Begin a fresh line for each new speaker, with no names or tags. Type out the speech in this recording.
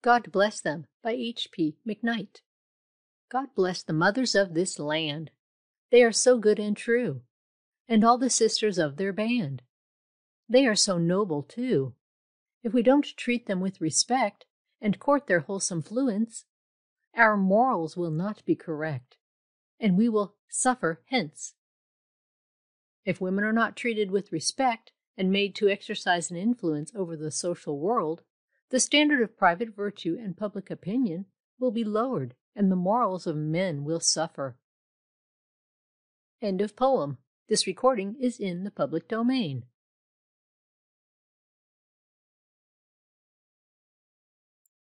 God Bless Them by H. P. McKnight. God bless the mothers of this land, They are so good and true, And all the sisters of their band, They are so noble, too. If we don't treat them with respect, And court their wholesome fluence, Our morals will not be correct, And we will suffer hence. If women are not treated with respect, And made to exercise an influence over the social world, the standard of private virtue and public opinion will be lowered, and the morals of men will suffer. End of poem. This recording is in the public domain.